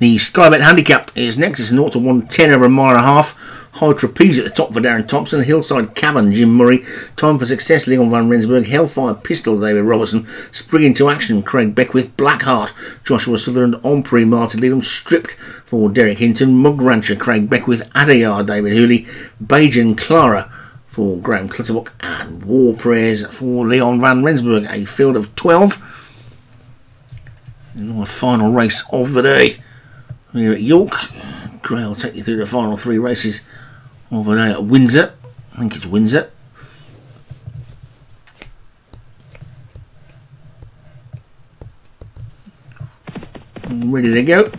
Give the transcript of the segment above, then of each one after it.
The Sky Bet handicap is next. It's 0 to 110 over a mile and a half. High Trapeze at the top for Darren Thompson. Hillside Cavern, Jim Murray. Time for Success, Leon Van Rensburg. Hellfire Pistol, David Robertson. Spring into Action, Craig Beckwith. Blackheart, Joshua Sutherland. Ompree, Martin Leadham. Stripped for Derek Hinton. Mug Rancher, Craig Beckwith. Adayar, David Hooley. Bajan Clara for Graham Clutterbuck. And War Prayers for Leon Van Rensburg. A field of 12. And our final race of the day here at York. Gray will take you through the final three races of the day at Windsor. I think it's Windsor. Ready to go.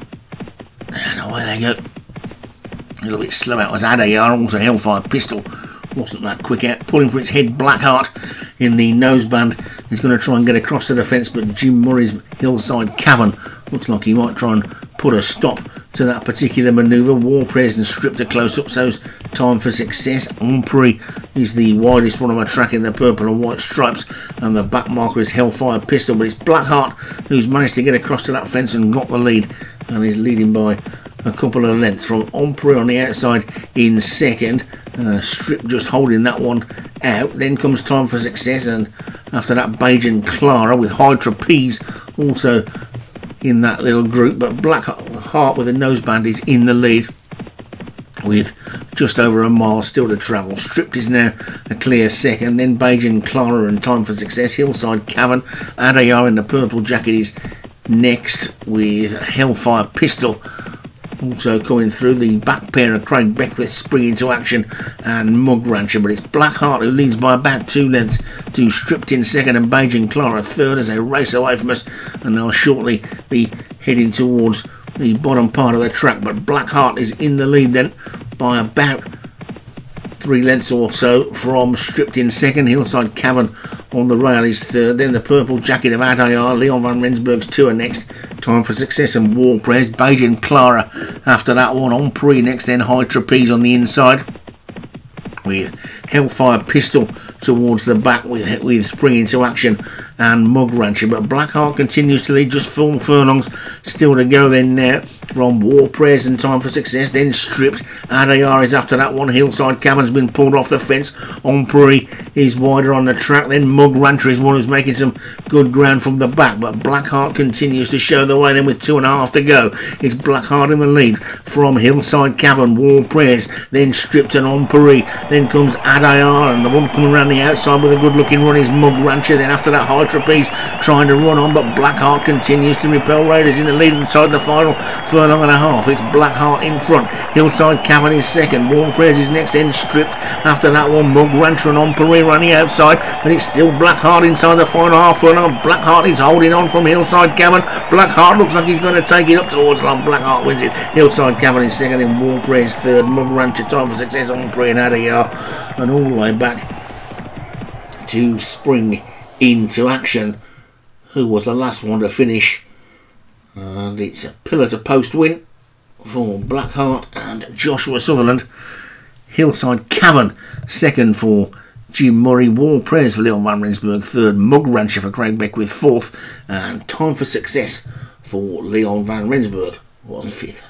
And away they go. A little bit slow out was Adayar, also Hellfire Pistol. Wasn't that quick out. Pulling for its head, Blackheart in the noseband. He's going to try and get across to the fence, but Jim Murray's Hillside Cavern looks like he might try and put a stop to that particular manoeuvre. War President stripped a close up, so it's time for success. Ompree is the widest one of my track in the purple and white stripes, and the back marker is Hellfire Pistol, but it's Blackheart who's managed to get across to that fence and got the lead, and is leading by a couple of lengths from Ompree on the outside in second. Uh, Strip just holding that one out. Then comes time for success, and after that, Bajan Clara with High Trapeze also in that little group, but Blackheart with a noseband is in the lead with just over a mile still to travel. Stripped is now a clear second, then Bajan Clara and Time for Success, Hillside Cavern, Adayar in the purple jacket is next with Hellfire Pistol also coming through the back pair of Craig Beckwith spring into action and Mug Rancher, but it's Blackheart who leads by about two lengths to Stripped in second and Bajan Clara third as they race away from us and they'll shortly be heading towards the bottom part of the track. But Blackheart is in the lead then by about three lengths or so from Stripped in second, Hillside Cavern on the rail is third. Then the purple jacket of Adayar, Leon van Rensburg's tour next. Time for success and War Prayers. Bajan Clara after that one Ompree next. Then High Trapeze on the inside with Hellfire Pistol towards the back with with spring into action and Mug Rancher. But Blackheart continues to lead just four furlongs still to go then there from War Prayers and Time for Success. Then stripped. Adayar is after that one. Hillside Cavern's been pulled off the fence. Ompree is wider on the track. Then Mug Rancher is one who's making some good ground from the back. But Blackheart continues to show the way then with two and a half to go. It's Blackheart in the lead from Hillside Cavern. War Prayers. Then stripped and Ompree. Then comes Adayar and the one coming around the outside with a good looking run is Mug Rancher. Then after that High Trapeze trying to run on, but Blackheart continues to repel Raiders in the lead inside the final furlong and a half. It's Blackheart in front. Hillside Cavern is second. War Prayers is next end stripped. After that one, Mug Rancher and on running outside, but it's still Blackheart inside the final half furlong. Blackheart is holding on from Hillside Cavern. Blackheart looks like he's going to take it up towards long. Blackheart wins it. Hillside Cavern is second, and War Prayers third. Mug Rancher time for success Ompree and Adayar, and all the way back to spring into action. Who was the last one to finish? And it's a pillar to post win for Blackheart and Joshua Sutherland. Hillside Cavern, second for Jim Murray. War Prayers for Leon Van Rensburg, third. Mug Rancher for Craig Beckwith, fourth. And Time for Success for Leon Van Rensburg was fifth.